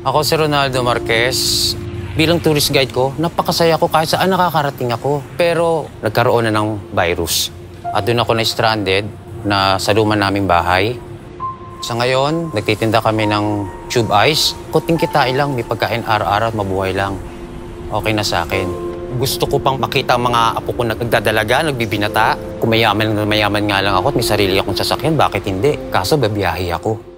Ako si Ronaldo Marquez. Bilang tourist guide ko, napakasaya ko kahit saan nakakarating ako. Pero nagkaroon na ng virus. At doon ako na-stranded na sa luma naming bahay. Sa ngayon, nagtitinda kami ng tube ice. Kuting kitain lang, may pagkain araw-araw at mabuhay lang. Okay na sa akin. Gusto ko pang makita ang mga apo ko nagdadalaga, nagbibinata. Kung mayaman na mayaman nga lang ako at may sarili akong sasakyan, bakit hindi? Kaso babiyahe ako.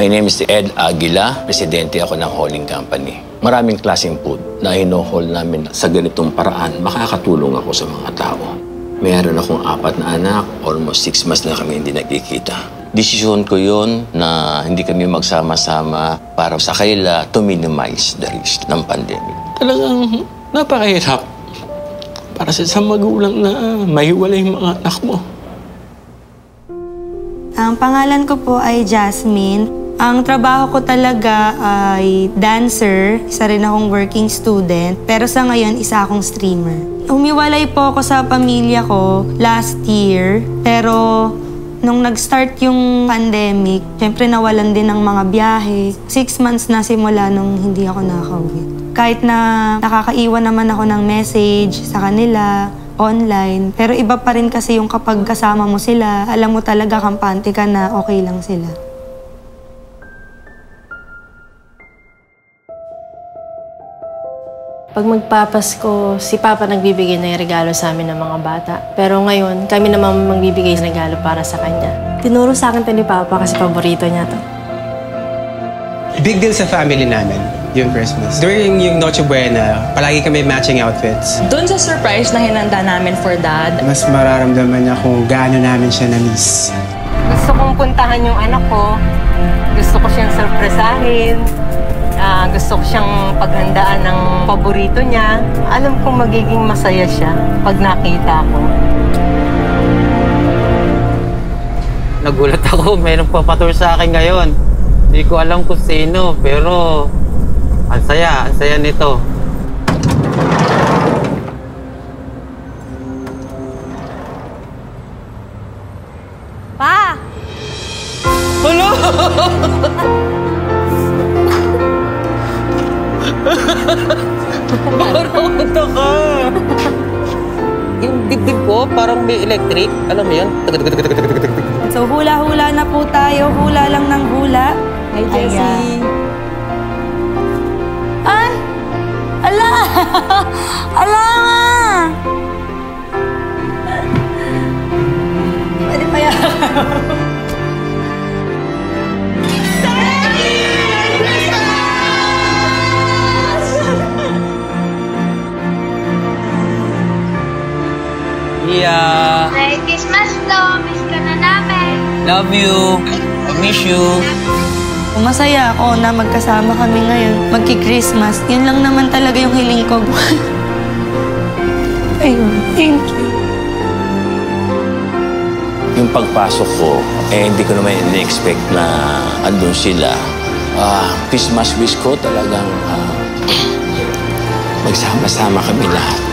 My name is Ed Aguila, presidente ako ng hauling company. Maraming klaseng food na hino-haul namin sa ganitong paraan, makakatulong ako sa mga tao. Meron akong apat na anak, almost six months na kami hindi nagkikita. Desisyon ko yon na hindi kami magsama-sama para sa kanila to minimize the risk ng pandemic. Talagang napakahirap para sa isang magulang na mahiwalay yung mga anak mo. Ang pangalan ko po ay Jasmine. Ang trabaho ko talaga ay dancer. Isa rin akong working student. Pero sa ngayon, isa akong streamer. Humiwalay po ako sa pamilya ko last year. Pero nung nag-start yung pandemic, syempre nawalan din ng mga biyahe. Six months na simula nung hindi ako nakakauwi. Kahit na nakakaiwan naman ako ng message sa kanila, online. Pero iba pa rin kasi yung kapag kasama mo sila, alam mo talaga kampante ka na okay lang sila. Pag magpapasko, si Papa nagbibigay ng regalo sa amin ng mga bata. Pero ngayon, kami naman magbibigay ng regalo para sa kanya. Tinuro sa akin to ni Papa kasi paborito niya to. Big deal sa family namin, yung Christmas. During yung Noche Buena, palagi kami matching outfits. Doon sa surprise na hinanda namin for dad, Mas mararamdaman niya kung gaano namin siya na-miss. Gusto kong puntahan yung anak ko. Gusto ko siyang surpresahin. Ah, gusto ko siyang paghandaan ng paborito niya. Alam kong magiging masaya siya pag nakita ko. Nagulat ako, mayroong papatur sa akin ngayon. Hindi ko alam kung sino, pero ang saya, ang saya nito. Pa! Parang ito ka! Yung dibdib ko, parang may electric. Alam mo yun? So hula-hula na po tayo. Hula lang ng hula. Hi, Jessie. Ay! Ala! Ala nga! Pwede pa yan. love you. I miss you. Masaya ako na magkasama kami ngayon. Magki-Christmas. Yun lang naman talaga yung hiling ko. Ayun, thank you. Yung pagpasok ko, eh hindi ko naman in-expect na andun sila. Ah, Christmas wish ko talagang ah, magsama-sama kami lahat.